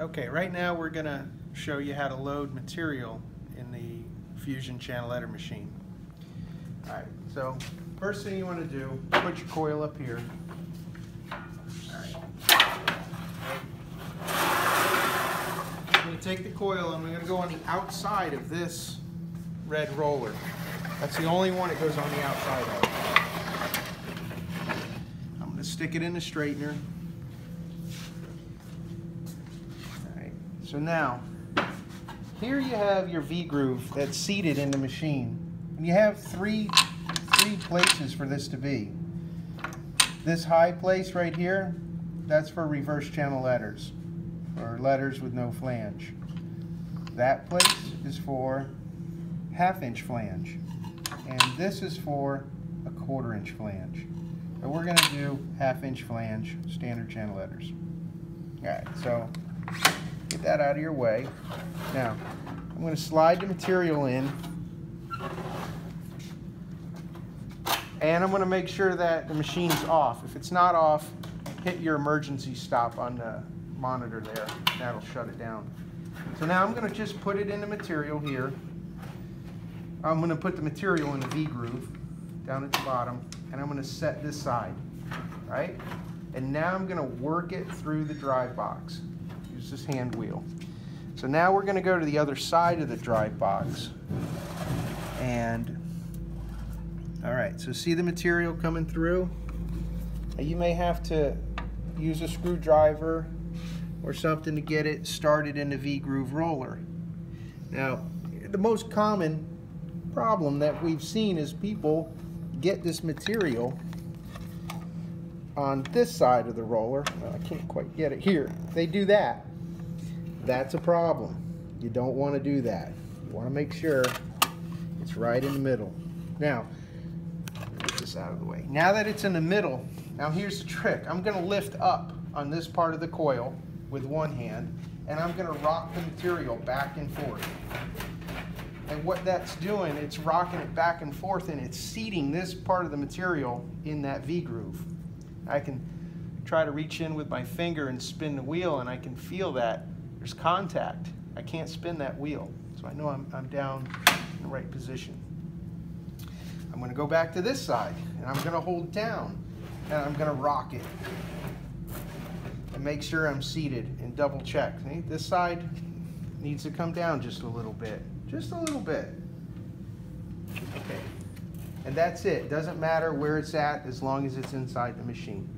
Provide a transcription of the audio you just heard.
Okay, right now we're gonna show you how to load material in the Fusion channel letter machine. All right, so first thing you wanna do, put your coil up here. I'm gonna take the coil and I'm gonna go on the outside of this red roller. That's the only one that goes on the outside of. I'm gonna stick it in the straightener. Alright, so now, here you have your V-groove that's seated in the machine. And you have three, three places for this to be. This high place right here, that's for reverse channel letters, or letters with no flange. That place is for half inch flange. And this is for a quarter inch flange. So we're gonna do half inch flange, standard channel letters. All right, so get that out of your way. Now, I'm gonna slide the material in and I'm gonna make sure that the machine's off. If it's not off, hit your emergency stop on the monitor there. That'll shut it down. So now I'm gonna just put it in the material here. I'm gonna put the material in a V-groove down at the bottom, and I'm gonna set this side, right? And now I'm gonna work it through the drive box. Use this hand wheel. So now we're gonna go to the other side of the drive box. And, all right, so see the material coming through? You may have to use a screwdriver or something to get it started in the V-groove roller. Now, the most common problem that we've seen is people get this material on this side of the roller. Well, I can't quite get it here. They do that. That's a problem. You don't want to do that. You want to make sure it's right in the middle. Now, get this out of the way. Now that it's in the middle, now here's the trick. I'm going to lift up on this part of the coil with one hand, and I'm going to rock the material back and forth. And what that's doing, it's rocking it back and forth and it's seating this part of the material in that V-groove. I can try to reach in with my finger and spin the wheel and I can feel that there's contact. I can't spin that wheel. So I know I'm, I'm down in the right position. I'm gonna go back to this side and I'm gonna hold down and I'm gonna rock it. And make sure I'm seated and double check. See, this side needs to come down just a little bit. Just a little bit. Okay. And that's it. Doesn't matter where it's at as long as it's inside the machine.